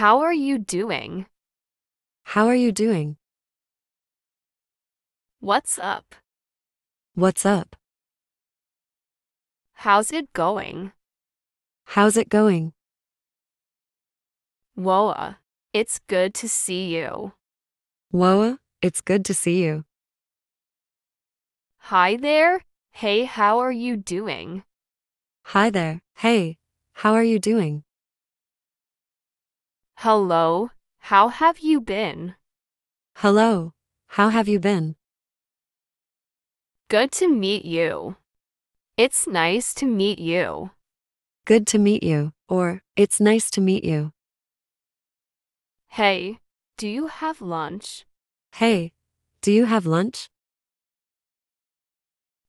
How are you doing? How are you doing? What's up? What's up? How's it going? How's it going? Woa, it's good to see you. Woa, it's good to see you. Hi there. Hey, how are you doing? Hi there. Hey, how are you doing? Hello, how have you been? Hello, how have you been? Good to meet you. It's nice to meet you. Good to meet you, or it's nice to meet you. Hey, do you have lunch? Hey, do you have lunch?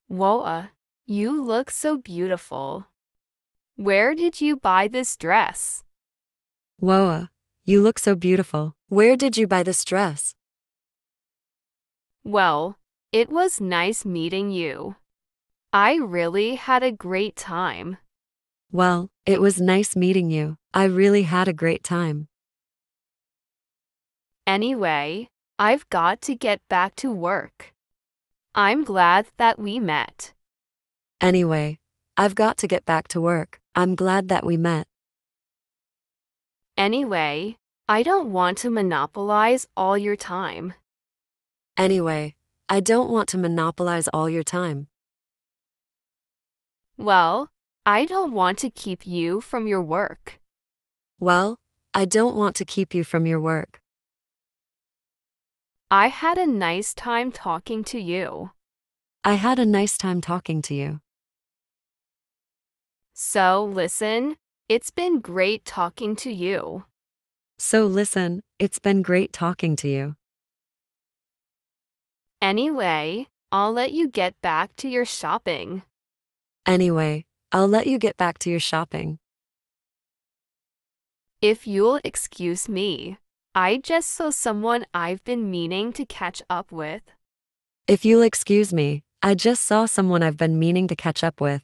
Woa, you look so beautiful. Where did you buy this dress? Woa, you look so beautiful. Where did you buy this dress? Well, it was nice meeting you. I really had a great time. Well, it was nice meeting you. I really had a great time. Anyway, I've got to get back to work. I'm glad that we met. Anyway, I've got to get back to work. I'm glad that we met. Anyway, I don't want to monopolize all your time. Anyway, I don't want to monopolize all your time. Well, I don't want to keep you from your work. Well, I don't want to keep you from your work. I had a nice time talking to you. I had a nice time talking to you. So, listen, it's been great talking to you. So listen, it's been great talking to you. Anyway, I'll let you get back to your shopping. Anyway, I'll let you get back to your shopping. If you'll excuse me, I just saw someone I've been meaning to catch up with. If you'll excuse me, I just saw someone I've been meaning to catch up with.